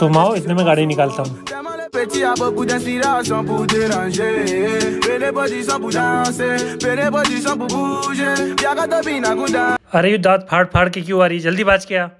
तुम आओ इतने में गाड़ी निकालता हूँ अरे ये दांत फाड़ फाड़ के क्यों आ रही जल्दी बाज क्या